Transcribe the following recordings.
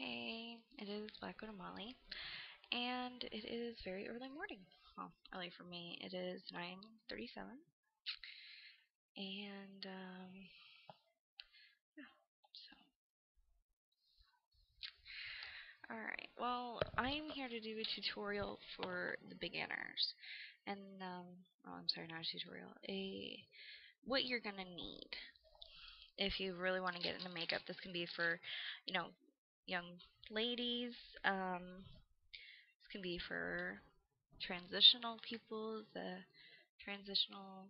Hey, it is Black Molly, and it is very early morning. Well, early for me. It is 9:37, and um, yeah. So, all right. Well, I'm here to do a tutorial for the beginners, and um, oh, I'm sorry, not a tutorial. A what you're gonna need if you really want to get into makeup. This can be for, you know, young ladies. Um, this can be for transitional people, the transitional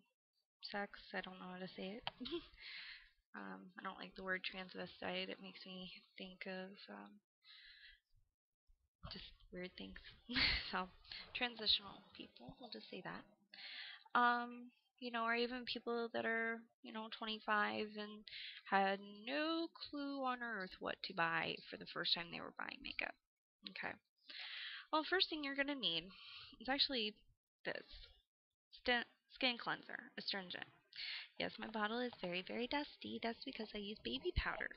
sex. I don't know how to say it. um, I don't like the word transvestite. It makes me think of um, just weird things. so, transitional people. We'll just say that. Um, you know, or even people that are, you know, 25 and had no clue on earth what to buy for the first time they were buying makeup. Okay. Well, first thing you're going to need is actually this skin cleanser, astringent. Yes, my bottle is very, very dusty. That's because I use baby powder.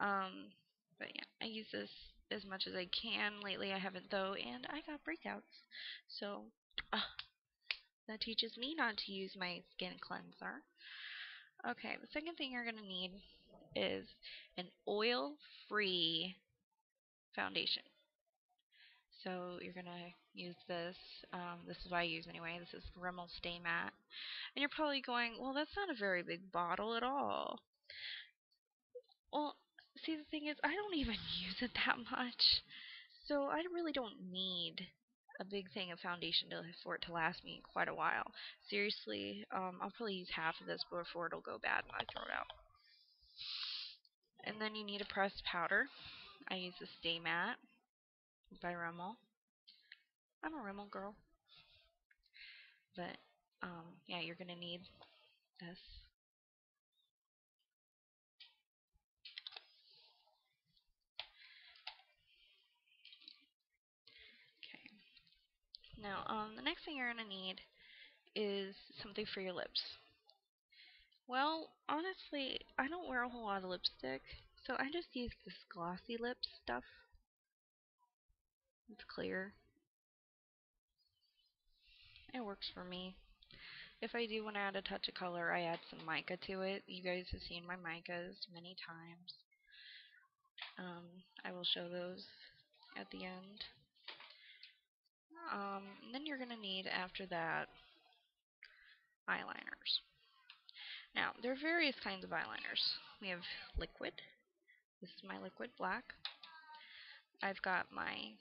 Um, but yeah, I use this as much as I can. Lately I haven't though, and I got breakouts. So, uh, that teaches me not to use my skin cleanser. Okay, the second thing you're going to need is an oil-free foundation. So you're going to use this. Um, this is what I use anyway. This is Rimmel Stay Matte. And you're probably going, well, that's not a very big bottle at all. Well, see, the thing is, I don't even use it that much. So I really don't need a big thing of foundation to, for it to last me quite a while. Seriously, um, I'll probably use half of this before it'll go bad and I throw it out. And then you need a pressed powder. I use the Stay Matte by Rimmel. I'm a Rimmel girl. But, um, yeah, you're going to need this. Okay. Now, um, the next thing you're going to need is something for your lips. Well, honestly, I don't wear a whole lot of lipstick, so I just use this glossy lip stuff. It's clear. It works for me. If I do want to add a touch of color, I add some mica to it. You guys have seen my micas many times. Um, I will show those at the end. Um, then you're going to need, after that, eyeliners. Now, there are various kinds of eyeliners. We have liquid. This is my liquid black. I've got my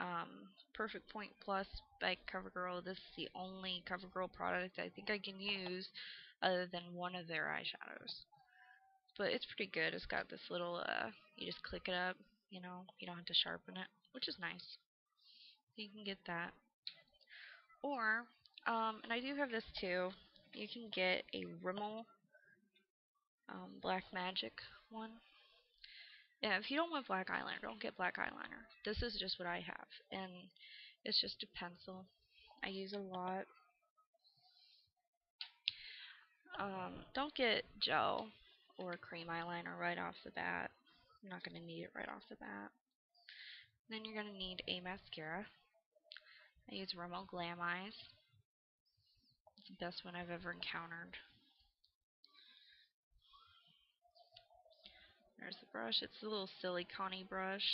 um, Perfect Point Plus by CoverGirl. This is the only CoverGirl product I think I can use other than one of their eyeshadows. But it's pretty good. It's got this little, uh, you just click it up, you know, you don't have to sharpen it, which is nice. You can get that. Or, um, and I do have this too, you can get a Rimmel um, Black Magic one. Yeah, if you don't want black eyeliner, don't get black eyeliner. This is just what I have, and it's just a pencil. I use a lot. Um, don't get gel or cream eyeliner right off the bat. I'm not going to need it right off the bat. Then you're going to need a mascara. I use Rimmel Glam Eyes. It's the best one I've ever encountered. There's the brush. It's a little silly silicone brush.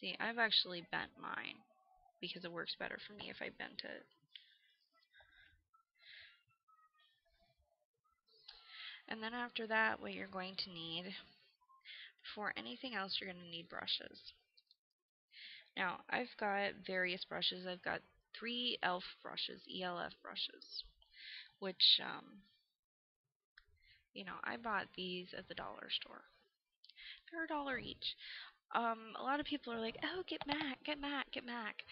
See, I've actually bent mine because it works better for me if I bent it. And then after that, what you're going to need, for anything else, you're going to need brushes. Now, I've got various brushes. I've got three ELF brushes, ELF brushes, which, um, you know, I bought these at the dollar store. They're a dollar each. Um, a lot of people are like, oh, get MAC, get MAC, get MAC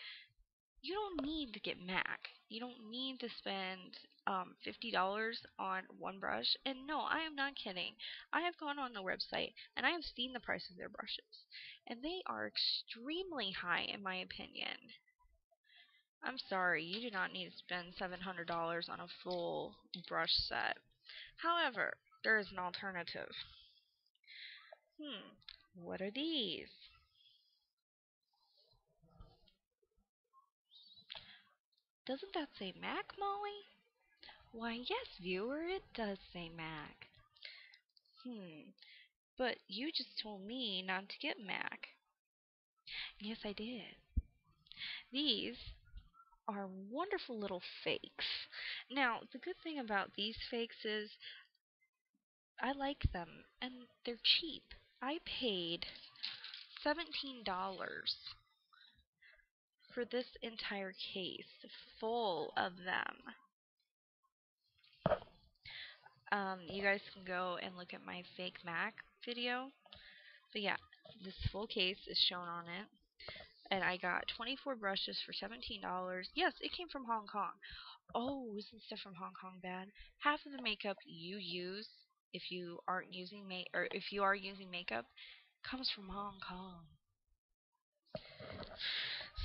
you don't need to get MAC. You don't need to spend um, $50 on one brush. And no, I am not kidding. I have gone on the website and I have seen the price of their brushes. And they are extremely high in my opinion. I'm sorry, you do not need to spend $700 on a full brush set. However, there is an alternative. Hmm. What are these? Doesn't that say MAC, Molly? Why, yes, viewer, it does say MAC. Hmm, but you just told me not to get MAC. Yes, I did. These are wonderful little fakes. Now, the good thing about these fakes is I like them and they're cheap. I paid $17 for this entire case full of them. Um, you guys can go and look at my fake Mac video. But yeah, this full case is shown on it. And I got 24 brushes for $17. Yes, it came from Hong Kong. Oh, isn't stuff from Hong Kong bad? Half of the makeup you use, if you aren't using make or if you are using makeup, comes from Hong Kong.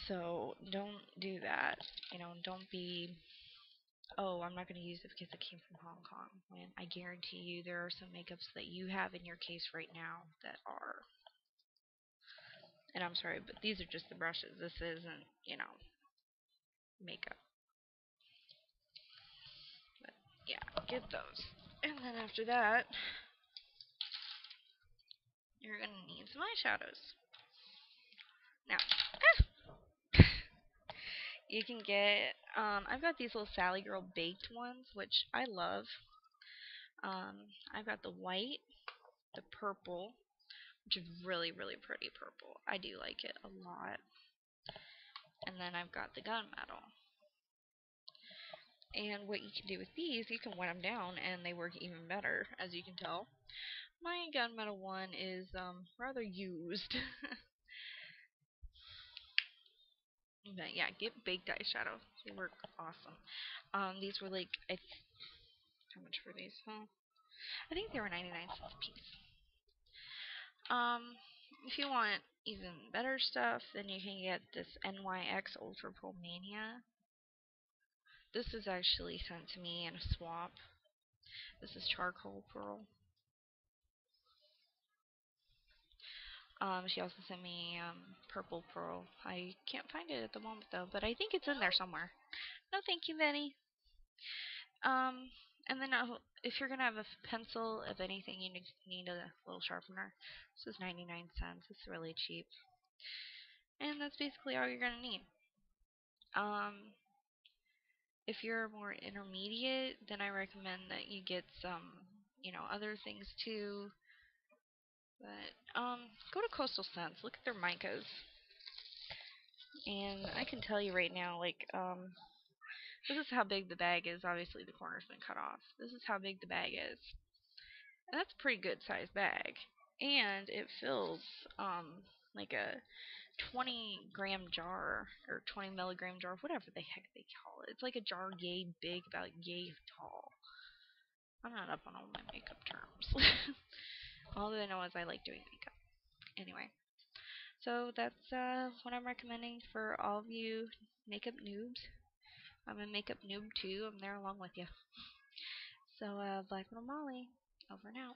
So don't do that. You know, don't be oh, I'm not going to use it because it came from Hong Kong. When I guarantee you there are some makeups that you have in your case right now that are. And I'm sorry, but these are just the brushes. This isn't, you know, makeup. But yeah, get those. And then after that, you're going to need some eyeshadows. Now, you can get, um, I've got these little Sally Girl baked ones, which I love. Um, I've got the white, the purple, which is really, really pretty purple. I do like it a lot. And then I've got the gunmetal. And what you can do with these, you can wet them down and they work even better, as you can tell. My gunmetal one is um, rather used. But yeah, get baked eyeshadow. They work awesome. Um, these were like, I how much were these? Huh? I think they were 99 cents a piece. Um, if you want even better stuff, then you can get this NYX Ultra Pearl Mania. This is actually sent to me in a swap. This is charcoal pearl. Um, she also sent me um, purple pearl. I can't find it at the moment though, but I think it's in there somewhere. No, thank you, Benny. Um, and then uh, if you're gonna have a pencil, if anything, you need a little sharpener. This is 99 cents. It's really cheap. And that's basically all you're gonna need. Um, if you're more intermediate, then I recommend that you get some, you know, other things too. But, um, go to Coastal Scents. Look at their micas. And I can tell you right now, like, um, this is how big the bag is. Obviously, the corner's been cut off. This is how big the bag is. And that's a pretty good sized bag. And it fills, um, like a 20 gram jar, or 20 milligram jar, whatever the heck they call it. It's like a jar yay big, about yay tall. I'm not up on all my makeup terms. All that I know is I like doing makeup. Anyway, so that's uh, what I'm recommending for all of you makeup noobs. I'm a makeup noob too. I'm there along with you. So, uh, Black Little Molly, over out.